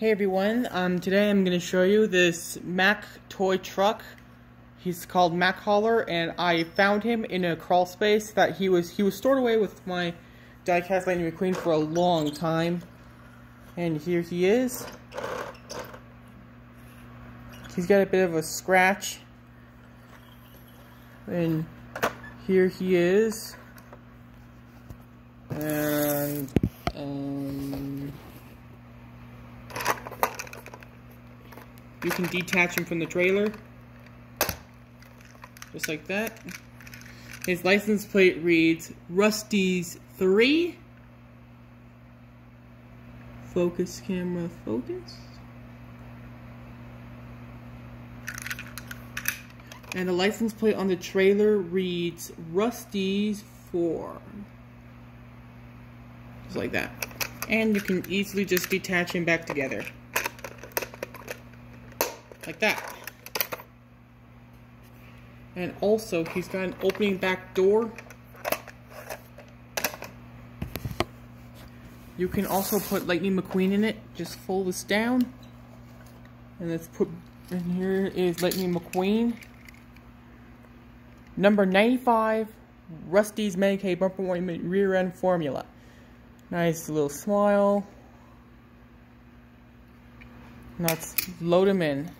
Hey everyone, um, today I'm going to show you this Mack toy truck. He's called Mack Hauler, and I found him in a crawl space that he was he was stored away with my diecast Lightning McQueen for a long time. And here he is. He's got a bit of a scratch. And here he is. And You can detach him from the trailer. Just like that. His license plate reads Rust-eze 3. Focus camera focus. And the license plate on the trailer reads Rust-eze 4. Just like that. And you can easily just detach him back together like that. And also, he's got an opening back door. You can also put Lightning McQueen in it. Just fold this down. And let's put, and here is Lightning McQueen. Number 95, Rust-eze Medicaid Bumper Rear End Formula. Nice little smile. Let's load him in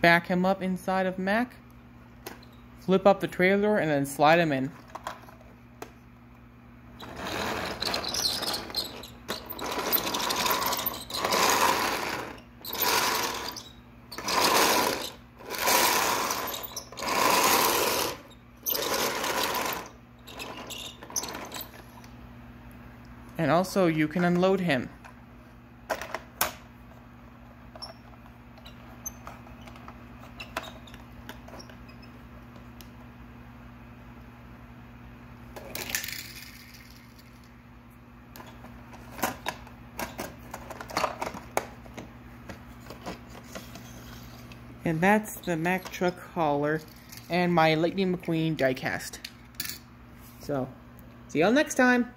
back him up inside of Mack, flip up the trailer, and then slide him in. And also you can unload him. And that's the Mack Truck Hauler and my Lightning McQueen diecast. So, see y'all next time.